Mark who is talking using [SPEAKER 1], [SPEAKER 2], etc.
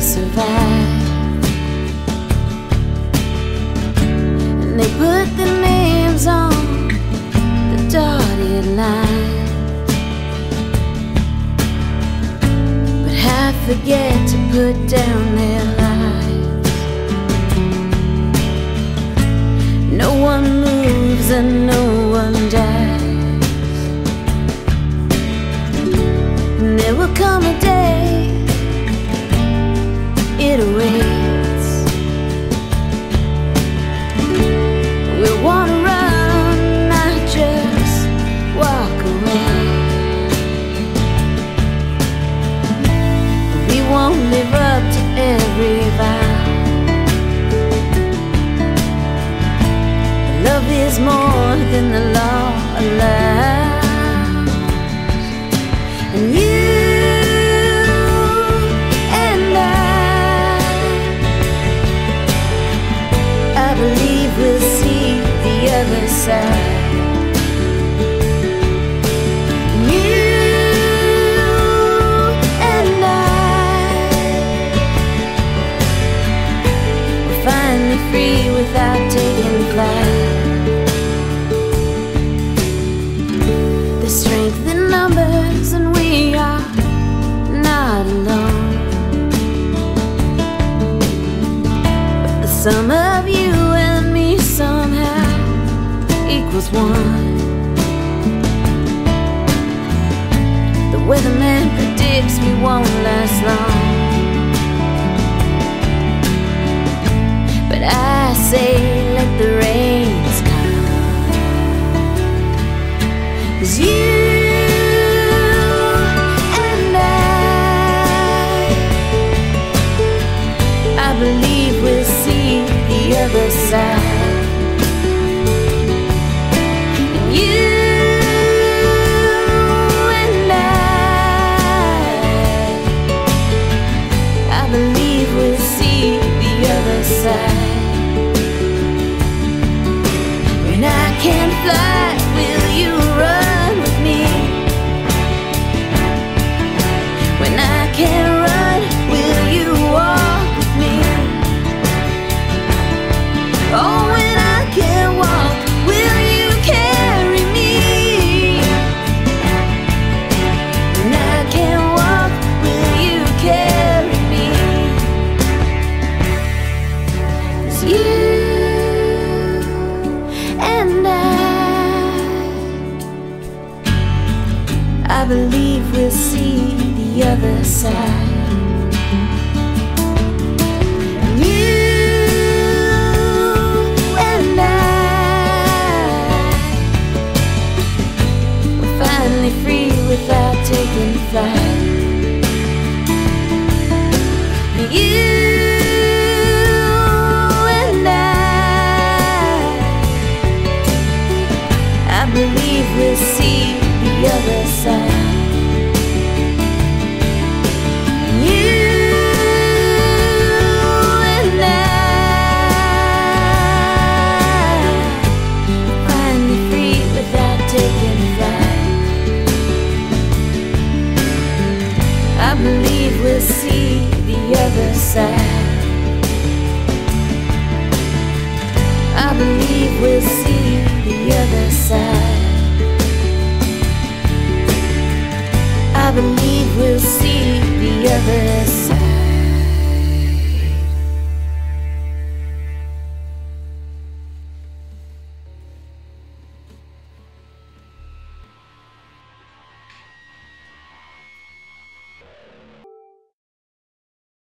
[SPEAKER 1] survive. And they put the names on the dotted line. But I forget to put down their We won't live up to every vow. Love is more than the law allows. And you and I, I believe we'll see the other side. Without taking flight. There's strength in numbers, and we are not alone. But the sum of you and me somehow equals one. The weatherman predicts we won't last long. Cause you you and I, I believe we'll see the other side. Believe we'll see the other side. Believe we'll see the other side. I believe we'll see the other side. I believe we'll see the other side.